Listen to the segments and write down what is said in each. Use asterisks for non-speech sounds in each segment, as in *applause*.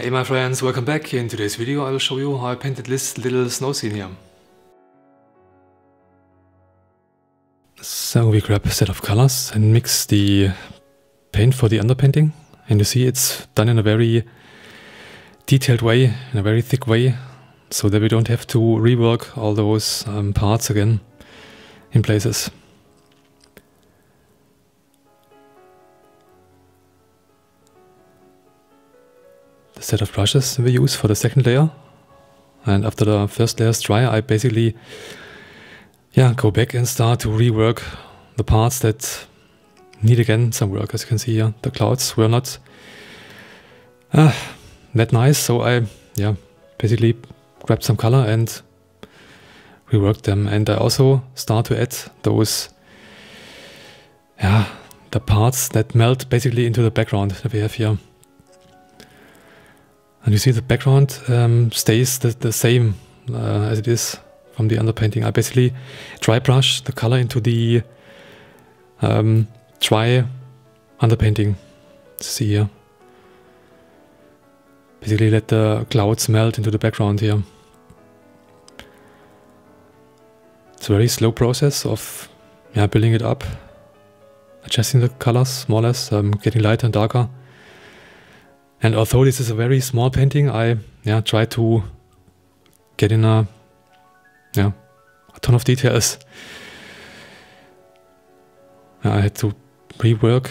Hey my friends, welcome back. In today's video I will show you how I painted this little snow scene here. So we grab a set of colors and mix the paint for the underpainting. And you see it's done in a very detailed way, in a very thick way, so that we don't have to rework all those um, parts again in places. The set of brushes we use for the second layer. And after the first layer is dry, I basically yeah, go back and start to rework the parts that need again some work. As you can see here, the clouds were not uh, that nice. So I yeah, basically grabbed some color and reworked them. And I also start to add those yeah, the parts that melt basically into the background that we have here. And you see the background um, stays the, the same uh, as it is from the underpainting. I basically dry brush the color into the um, dry underpainting. See here. Basically let the clouds melt into the background here. It's a very slow process of yeah, building it up, adjusting the colors more or less, um, getting lighter and darker. And although this is a very small painting, I yeah try to get in a yeah a ton of details. I had to rework,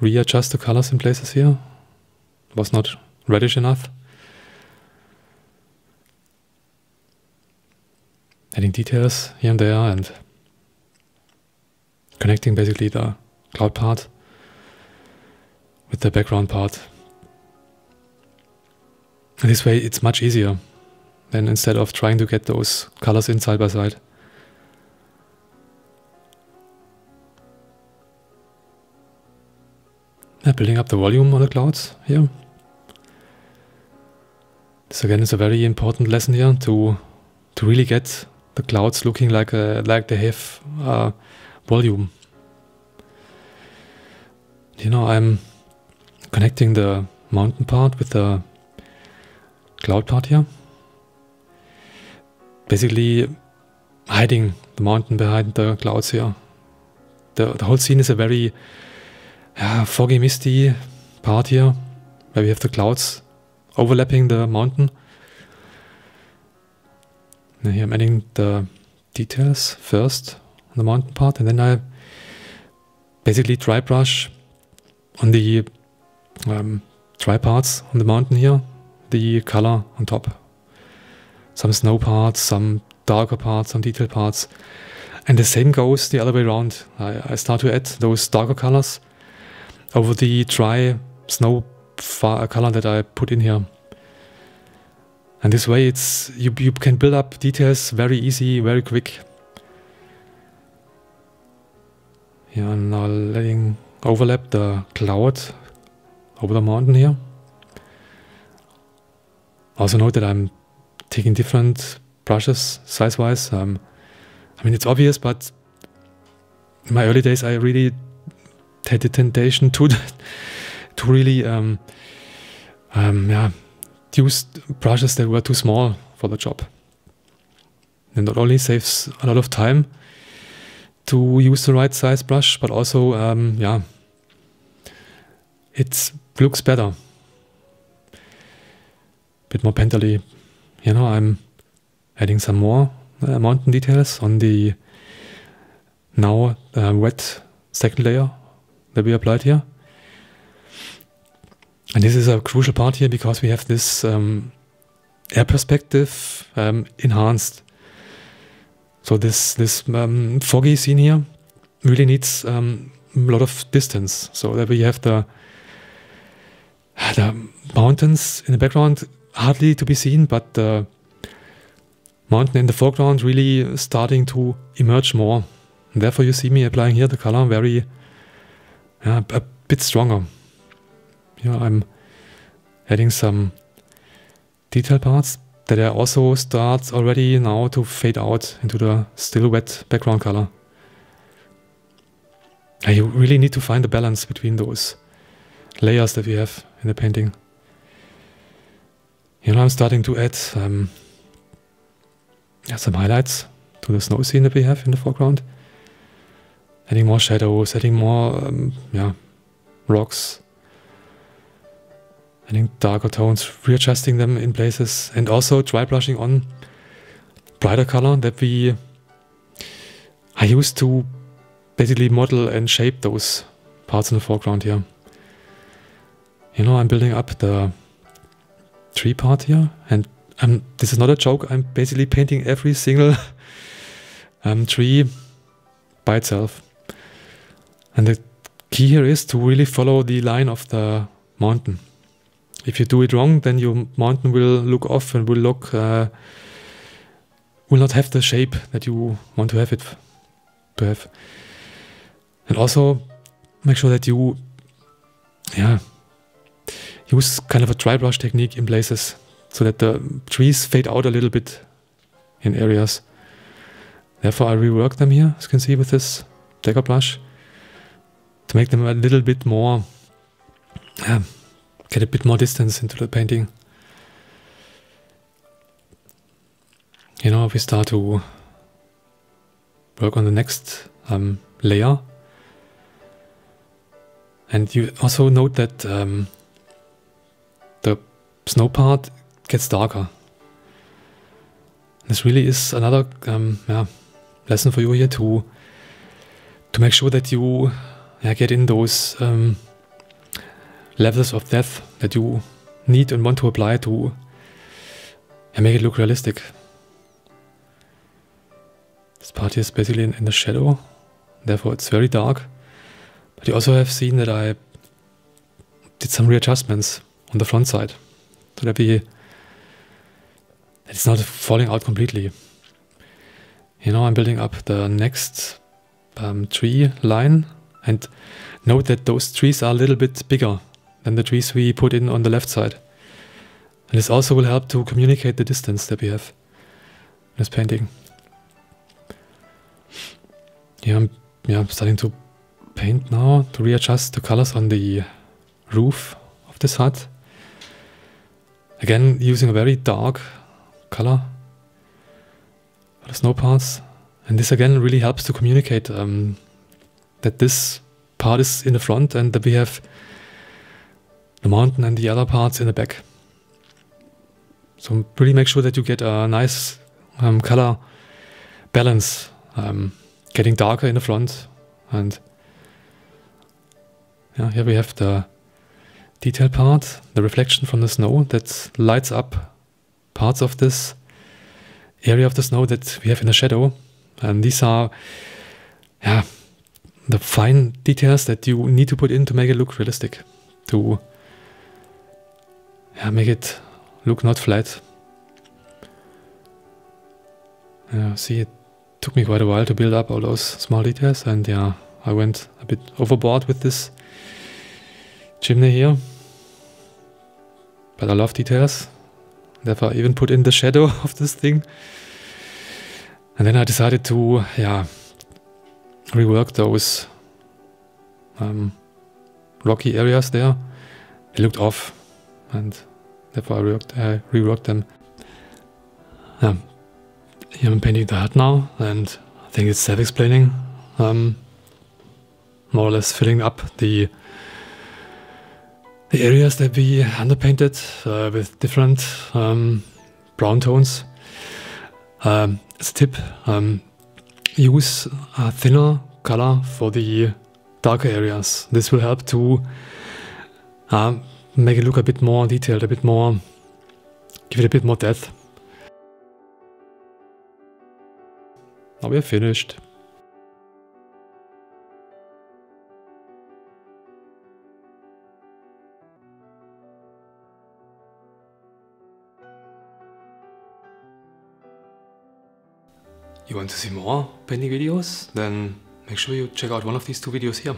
readjust the colors in places here. Was not reddish enough. Adding details here and there and connecting basically the cloud part with the background part. This way it's much easier than instead of trying to get those colors in side by side. Yeah, building up the volume on the clouds here. This again is a very important lesson here to to really get the clouds looking like a, like they have uh, volume. You know, I'm connecting the mountain part with the cloud part here. Basically hiding the mountain behind the clouds here. The, the whole scene is a very uh, foggy, misty part here, where we have the clouds overlapping the mountain. And here I'm adding the details first on the mountain part, and then I basically dry brush on the um, dry parts on the mountain here the color on top. Some snow parts, some darker parts, some detailed parts. And the same goes the other way around. I, I start to add those darker colors over the dry snow uh, color that I put in here. And this way it's you, you can build up details very easy, very quick. Yeah, I'm now letting overlap the cloud over the mountain here. Also note that I'm taking different brushes size-wise. Um, I mean, it's obvious, but in my early days, I really had the temptation to *laughs* to really um, um, yeah, use brushes that were too small for the job. And not only saves a lot of time to use the right size brush, but also, um, yeah, it looks better bit more painterly. You know, I'm adding some more uh, mountain details on the now uh, wet second layer that we applied here. And this is a crucial part here because we have this um, air perspective um, enhanced. So this this um, foggy scene here really needs um, a lot of distance, so that we have the the mountains in the background hardly to be seen, but the mountain in the foreground really starting to emerge more. And therefore you see me applying here the color very, yeah, a bit stronger. Here I'm adding some detail parts that I also start already now to fade out into the still wet background color. You really need to find a balance between those layers that we have in the painting. You know, I'm starting to add um, yeah, some highlights to the snow scene that we have in the foreground. Adding more shadows, adding more, um, yeah, rocks, adding darker tones, readjusting them in places, and also dry brushing on brighter color that we I used to basically model and shape those parts in the foreground here. You know, I'm building up the tree part here, and um, this is not a joke. I'm basically painting every single *laughs* um, tree by itself. And the key here is to really follow the line of the mountain. If you do it wrong, then your mountain will look off and will look uh, will not have the shape that you want to have it to have. And also make sure that you, yeah, use kind of a dry brush technique in places so that the trees fade out a little bit in areas. Therefore, I rework them here, as you can see with this dagger brush, to make them a little bit more, get a bit more distance into the painting. You know, we start to work on the next um, layer. And you also note that um, snow part gets darker. This really is another um, yeah, lesson for you here to to make sure that you yeah, get in those um, levels of depth that you need and want to apply to yeah, make it look realistic. This part here is basically in, in the shadow, therefore it's very dark. But you also have seen that I did some readjustments on the front side, that we it's not falling out completely. You know, I'm building up the next um, tree line, and note that those trees are a little bit bigger than the trees we put in on the left side. And this also will help to communicate the distance that we have in this painting. Yeah, I'm, yeah, I'm starting to paint now to readjust the colors on the roof of this hut. Again, using a very dark color for the snow parts. And this again really helps to communicate um, that this part is in the front and that we have the mountain and the other parts in the back. So really make sure that you get a nice um, color balance um, getting darker in the front. And yeah, here we have the detail part, the reflection from the snow that lights up parts of this area of the snow that we have in the shadow. And these are, yeah, the fine details that you need to put in to make it look realistic, to yeah, make it look not flat. Yeah, see it took me quite a while to build up all those small details and yeah, I went a bit overboard with this chimney here. But I love details. Therefore I even put in the shadow *laughs* of this thing. And then I decided to, yeah, rework those um, rocky areas there. They looked off and therefore I reworked, reworked them. Yeah, here I'm painting the hut now, and I think it's self-explaining. Um, more or less filling up the the areas that we underpainted uh, with different um, brown tones. Um, as a tip, um, use a thinner color for the darker areas. This will help to uh, make it look a bit more detailed, a bit more, give it a bit more depth. Now we're finished. You want to see more painting videos? Then make sure you check out one of these two videos here.